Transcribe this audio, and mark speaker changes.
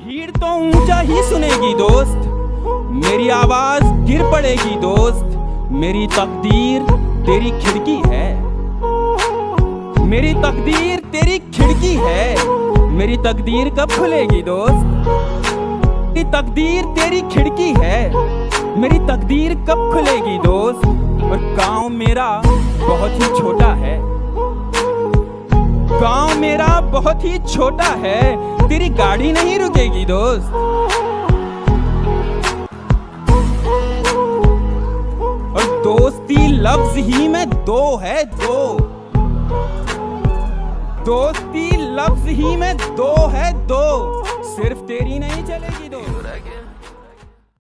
Speaker 1: भीड़ तो ऊँचा ही सुनेगी दोस्त। मेरी आवाज़ गिर पड़ेगी दोस्त। मेरी तकदीर तेरी खिड़की है। मेरी तकदीर तेरी खिड़की है। मेरी तकदीर कब खुलेगी दोस्त? मेरी तकदीर तेरी खिड़की है। मेरी तकदीर कब खुलेगी दोस्त? और गाँव मेरा बहुत ही छोटा है। गाँव मेरा बहुत ही छोटा है। तेरी गाड़ी नहीं रुकेगी, दोस्त। और दोस्ती लफ्ज ही में दो है, दो। दोस्ती लफ्ज ही में दो है, दो। सिर्फ़ तेरी नहीं चलेगी, दोस्त।